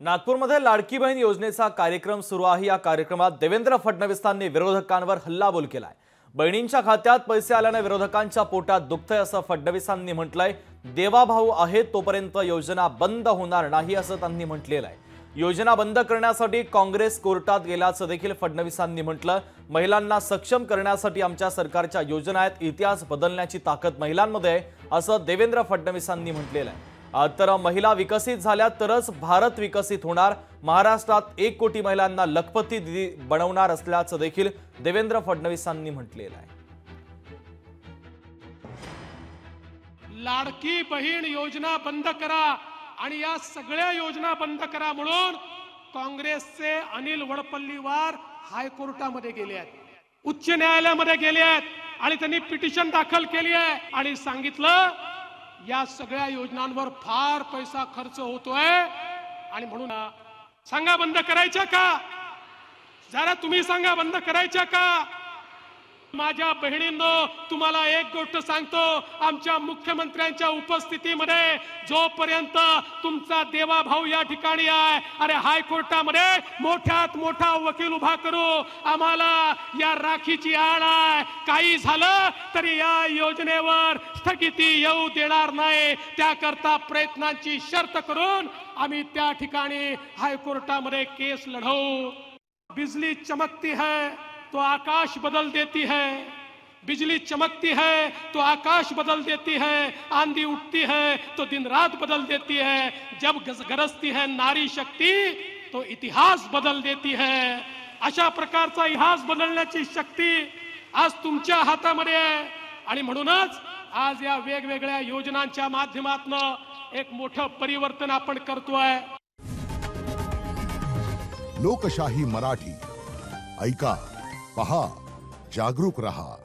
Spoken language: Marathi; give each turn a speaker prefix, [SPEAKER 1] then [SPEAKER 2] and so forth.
[SPEAKER 1] नागपूरमध्ये लाडकी बहीण योजनेचा कार्यक्रम सुरू आहे. या कार्यक्रमात देवेंद्र फडणवीसांनी विरोधकांवर हल्लाबोल केलाय. बहिणींच्या खात्यात पैसे आल्याने विरोधकांच्या पोटात दुखतंय असं फडणवीसांनी म्हटलंय. देवाभाऊ आहेत तोपर्यंत योजना बंद होणार नाही असं त्यांनी म्हटलेलं आहे. योजना बंद करण्यासाठी काँग्रेस कोर्टात गेल्याचं देखील फडणवीसांनी म्हटलं. महिलांना सक्षम करण्यासाठी आमच्या सरकारच्या योजना आहेत. इतिहास बदलण्याची ताकद महिलांमध्ये आहे असं देवेंद्र फडणवीसांनी म्हटलेलं आहे. तर महिला विकसित झाल्या तरच भारत विकसित होणार. महाराष्ट्रात एक कोटी महिलांना लखपती दिदी बनवणार असल्याचं देखील देवेंद्र फडणवीसांनी म्हटलेलं आहे.
[SPEAKER 2] लाडकी बहीण योजना बंद करा आणि या सगळ्या योजना बंद करा म्हणून काँग्रेसचे अनिल वडपल्लीवार हायकोर्टामध्ये गेले आहेत. उच्च न्यायालयामध्ये गेले आहेत आणि त्यांनी पिटिशन दाखल केली आहे आणि सांगितलं या सगळ्या योजनांवर फार पैसा खर्च होतोय. आणि म्हणून सांगा बंद करायच्या का? जरा तुम्ही सांगा बंद करायच्या का? माझ्या बहिणींनो तुम्हाला एक गोष्ट सांगतो. आमच्या मुख्यमंत्र्यांच्या उपस्थितीमध्ये जोपर्यंत तुमचा देवा भाऊ या ठिकाणी आहे अरे हायकोर्टामध्ये मोठ्यात मोठा वकील उभा करू. आम्हाला या राखीची आड आहे. काही झालं तरी या योजनेवर स्थगिती येऊ देणार नाही. त्याकरता प्रयत्नांची शर्त करून आम्ही त्या ठिकाणी हायकोर्टामध्ये केस लढवू. बिजली चमकती है. तो आकाश बदल देती है। बिजली चमकती है तो आकाश बदल देती है। आंधी उठती है तो दिन रात बदल देती है। जब गरजती है नारी शक्ती तो इतिहास बदल देती है। अशा प्रकारचा इतिहास बदलण्याची शक्ती आज तुमच्या हातामध्ये आहे. आणि म्हणूनच आज या वेगवेगळ्या योजनांच्या माध्यमातून एक मोठं परिवर्तन आपण करतोय
[SPEAKER 3] लोकशाही मराठी. ऐका. पहा जागरूक रहा.